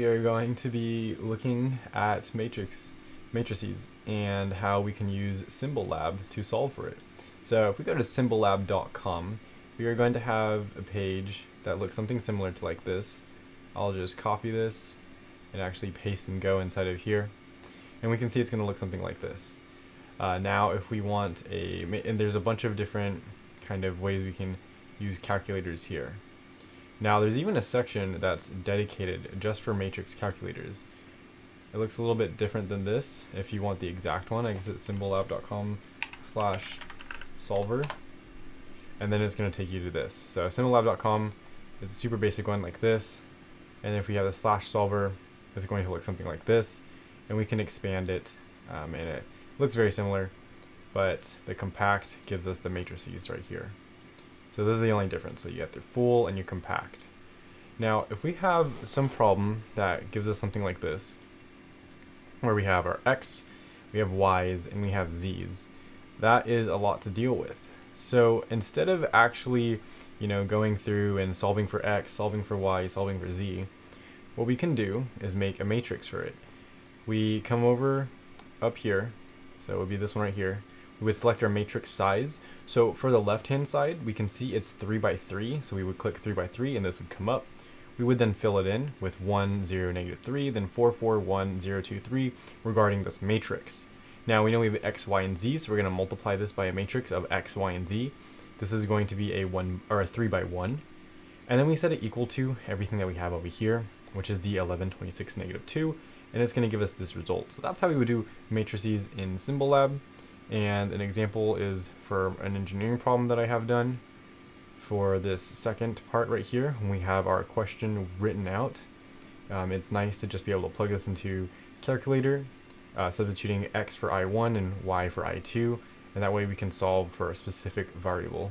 we are going to be looking at matrix matrices and how we can use Symbolab to solve for it. So if we go to symbolab.com, we are going to have a page that looks something similar to like this. I'll just copy this and actually paste and go inside of here. And we can see it's going to look something like this. Uh, now if we want a, and there's a bunch of different kind of ways we can use calculators here. Now there's even a section that's dedicated just for matrix calculators. It looks a little bit different than this. If you want the exact one, I guess it's symbolab.com slash solver. And then it's going to take you to this. So symbolab.com is a super basic one like this. And if we have the slash solver, it's going to look something like this. And we can expand it. Um, and it looks very similar. But the compact gives us the matrices right here. So this is the only difference. So you have the full and you compact. Now, if we have some problem that gives us something like this, where we have our x, we have y's, and we have z's, that is a lot to deal with. So instead of actually, you know, going through and solving for x, solving for y, solving for z, what we can do is make a matrix for it. We come over up here, so it would be this one right here, would select our matrix size. So for the left hand side, we can see it's 3 by 3. So we would click 3 by 3 and this would come up. We would then fill it in with 1, 0, negative 3, then 4, 4, 1, 0, 2, 3 regarding this matrix. Now we know we have x, y, and z, so we're going to multiply this by a matrix of x, y, and z. This is going to be a 1 or a 3 by 1. And then we set it equal to everything that we have over here, which is the 11, 26, negative 2, and it's going to give us this result. So that's how we would do matrices in Symbolab. And an example is for an engineering problem that I have done for this second part right here, we have our question written out. Um, it's nice to just be able to plug this into calculator, uh, substituting x for i1 and y for i2, and that way we can solve for a specific variable.